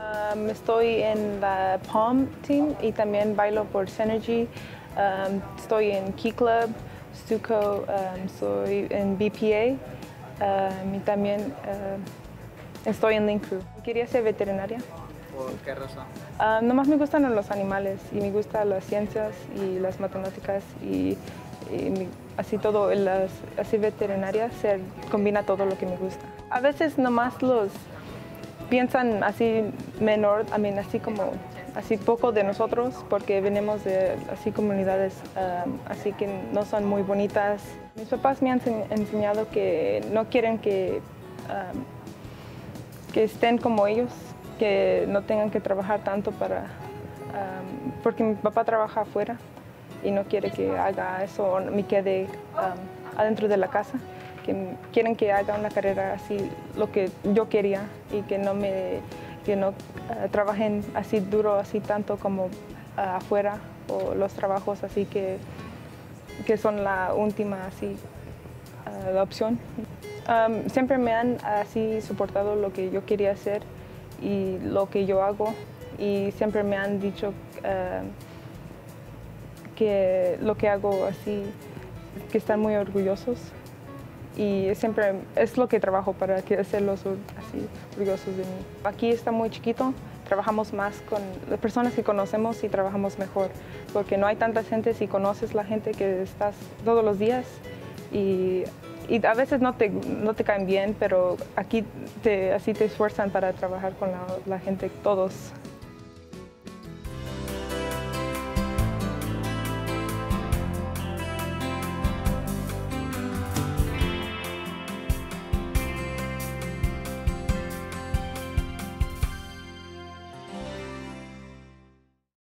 Um, estoy en la POM Team y también bailo por Synergy. Um, estoy en Key Club, Stuco, um, soy en BPA um, y también uh, estoy en Link Crew. Quería ser veterinaria. ¿Por qué razón? Um, nomás me gustan los animales y me gustan las ciencias y las matemáticas y, y así todo, las, así veterinaria se combina todo lo que me gusta. A veces nomás los piensan así menor, I mean, así como así poco de nosotros porque venimos de así comunidades um, así que no son muy bonitas. Mis papás me han ense- enseñado que no quieren que um, que estén como ellos, que no tengan que trabajar tanto para, um, porque mi papá trabaja afuera y no quiere que haga eso o me quede adentro de la casa, que quieren que haga una carrera así, lo que yo quería y que no me, que no uh, trabajen así duro, así tanto como uh, afuera o los trabajos así que, que son la última así uh, la opción. Um, siempre me han así soportado lo que yo quería hacer y lo que yo hago y siempre me han dicho uh, que lo que hago así, que están muy orgullosos y siempre es lo que trabajo para que hacerlos así orgullosos de mí. Aquí está muy chiquito, trabajamos más con las personas que conocemos y trabajamos mejor, porque no hay tanta gente si conoces la gente que estás todos los días y, y a veces no te, no te caen bien, pero aquí te, así te esfuerzan para trabajar con la, la gente todos.